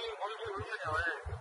我们就能做两位